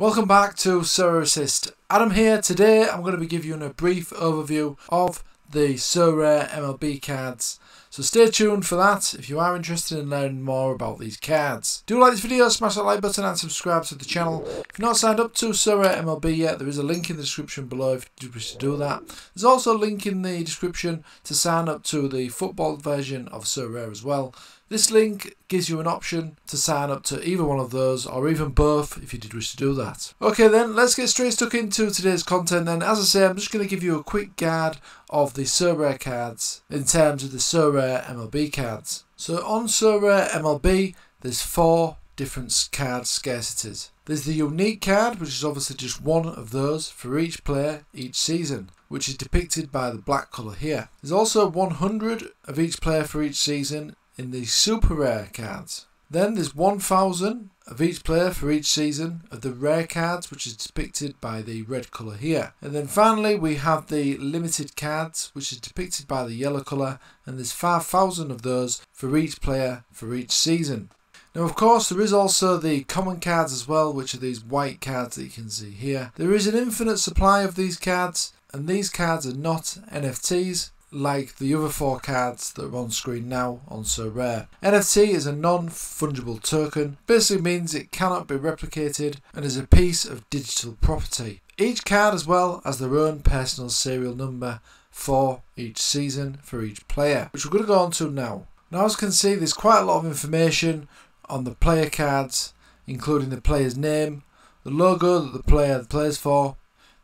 Welcome back to Sorare Assist. Adam here. Today I'm going to be giving you a brief overview of the Sorare MLB cards. So stay tuned for that if you are interested in learning more about these cards. Do like this video, smash that like button and subscribe to the channel. If you're not signed up to Sorare MLB yet, there is a link in the description below if you wish to do that. There's also a link in the description to sign up to the football version of Sorare as well. This link gives you an option to sign up to either one of those or even both if you did wish to do that. Okay then, let's get straight stuck into today's content then. As I say, I'm just going to give you a quick guide of the Sorare cards in terms of the Sorare MLB cards. So on Sorare MLB, there's four different card scarcities. There's the unique card, which is obviously just one of those for each player each season, which is depicted by the black colour here. There's also 100 of each player for each season in the super rare cards. Then there's 1000 of each player for each season of the rare cards which is depicted by the red colour here. And then finally we have the limited cards which is depicted by the yellow colour and there's 5000 of those for each player for each season. Now of course there is also the common cards as well which are these white cards that you can see here. There is an infinite supply of these cards and these cards are not NFTs like the other four cards that are on screen now on Sorare. NFT is a non-fungible token, basically means it cannot be replicated and is a piece of digital property. Each card as well has their own personal serial number for each season for each player, which we're going to go on to now. Now as you can see there's quite a lot of information on the player cards, including the player's name, the logo that the player plays for,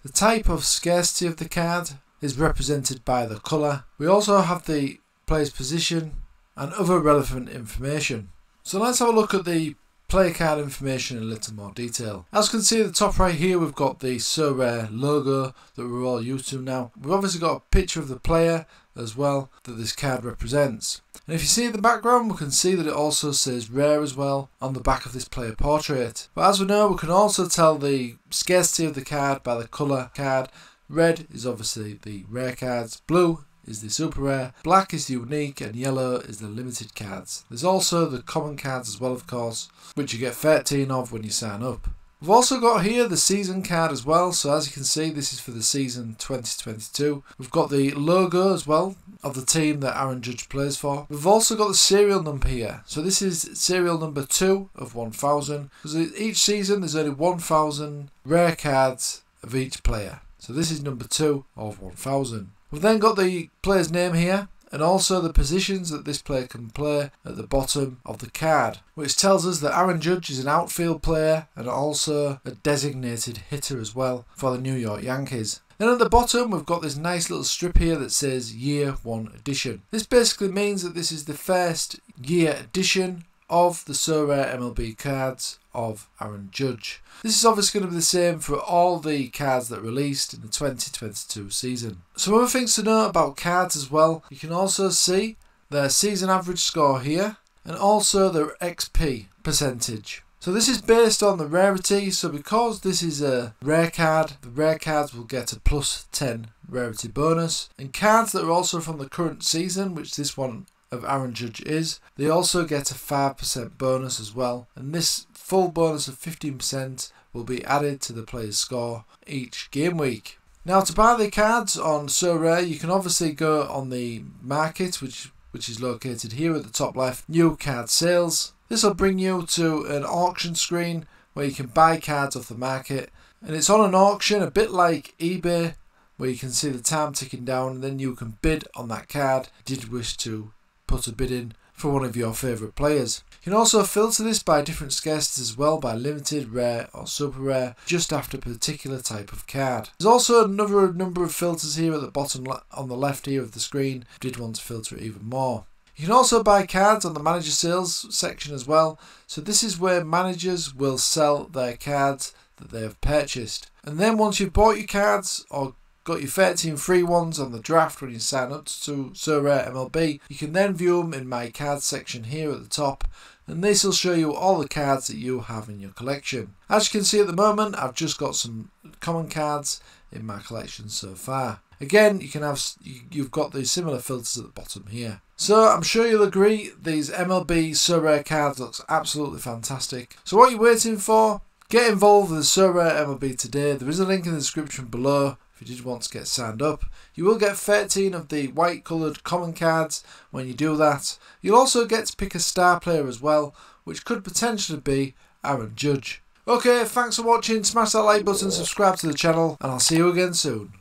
the type of scarcity of the card, is represented by the colour. We also have the player's position and other relevant information. So let's have a look at the player card information in a little more detail. As you can see at the top right here we've got the Sorare logo that we're all used to now. We've obviously got a picture of the player as well that this card represents. And if you see the background we can see that it also says rare as well on the back of this player portrait. But as we know we can also tell the scarcity of the card by the colour card Red is obviously the rare cards, blue is the super rare, black is the unique, and yellow is the limited cards. There's also the common cards as well, of course, which you get 13 of when you sign up. We've also got here the season card as well, so as you can see this is for the season 2022. We've got the logo as well of the team that Aaron Judge plays for. We've also got the serial number here, so this is serial number 2 of 1000. Because each season there's only 1000 rare cards of each player. So this is number 2 of 1000. We've then got the player's name here and also the positions that this player can play at the bottom of the card, which tells us that Aaron Judge is an outfield player and also a designated hitter as well for the New York Yankees. Then at the bottom we've got this nice little strip here that says year 1 edition. This basically means that this is the first year edition of the Sorare MLB cards of Aaron Judge. This is obviously going to be the same for all the cards that released in the 2022 season. Some other things to note about cards as well, you can also see their season average score here and also their XP percentage. So this is based on the rarity, so because this is a rare card, the rare cards will get a plus 10 rarity bonus. And cards that are also from the current season, which this one of Aaron Judge is. They also get a 5% bonus as well, and this full bonus of 15% will be added to the player's score each game week. Now to buy the cards on Sorare, you can obviously go on the market, which which is located here at the top left, new card sales. This will bring you to an auction screen where you can buy cards off the market, and it's on an auction a bit like eBay, where you can see the time ticking down, and then you can bid on that card. Did wish to put a bid in for one of your favourite players. You can also filter this by different scarcities as well by limited, rare or super rare just after a particular type of card. There's also another number of filters here at the bottom on the left here of the screen if you did want to filter it even more. You can also buy cards on the manager sales section as well. So this is where managers will sell their cards that they have purchased. And then once you've bought your cards or got your 13 free ones on the draft when you sign up to Sorare MLB. You can then view them in my cards section here at the top and this will show you all the cards that you have in your collection. As you can see at the moment I've just got some common cards in my collection so far. Again, you can have you've got these similar filters at the bottom here. So I'm sure you'll agree these MLB Sorare cards looks absolutely fantastic. So what are you waiting for? Get involved with the Sorare MLB today. There is a link in the description below if you did want to get signed up. You will get 13 of the white coloured common cards when you do that. You'll also get to pick a star player as well, which could potentially be Aaron Judge. Okay, thanks for watching. Smash that like button, subscribe to the channel, and I'll see you again soon.